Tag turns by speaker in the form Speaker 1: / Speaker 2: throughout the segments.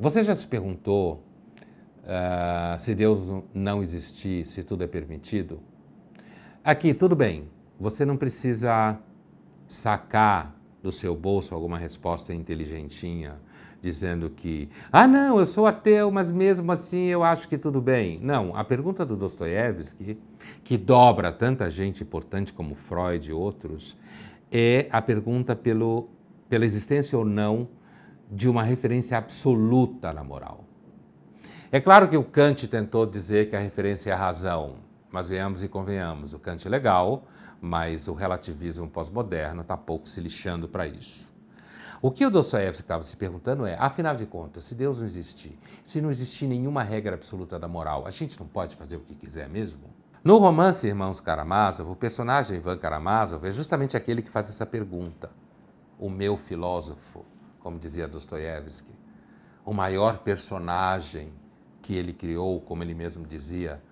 Speaker 1: Você já se perguntou uh, se Deus não existir, se tudo é permitido? Aqui, tudo bem, você não precisa sacar do seu bolso alguma resposta inteligentinha, dizendo que, ah, não, eu sou ateu, mas mesmo assim eu acho que tudo bem. Não, a pergunta do Dostoiévski, que dobra tanta gente importante como Freud e outros, é a pergunta pelo, pela existência ou não de uma referência absoluta na moral. É claro que o Kant tentou dizer que a referência é a razão, mas venhamos e convenhamos, o Kant é legal, mas o relativismo pós-moderno está pouco se lixando para isso. O que o Dostoiévski estava se perguntando é, afinal de contas, se Deus não existir, se não existir nenhuma regra absoluta da moral, a gente não pode fazer o que quiser mesmo? No romance Irmãos Karamazov, o personagem Ivan Karamazov é justamente aquele que faz essa pergunta. O meu filósofo, como dizia Dostoiévski, o maior personagem que ele criou, como ele mesmo dizia,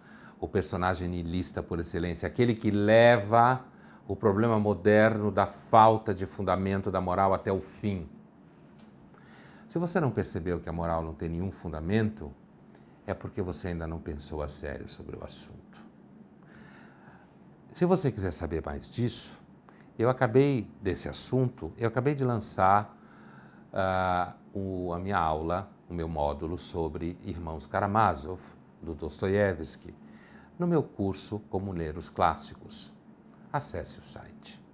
Speaker 1: o personagem niilista por excelência, aquele que leva o problema moderno da falta de fundamento da moral até o fim. Se você não percebeu que a moral não tem nenhum fundamento, é porque você ainda não pensou a sério sobre o assunto. Se você quiser saber mais disso, eu acabei desse assunto, eu acabei de lançar uh, o, a minha aula, o meu módulo sobre Irmãos Karamazov, do Dostoiévski, no meu curso Como Ler os Clássicos. Acesse o site.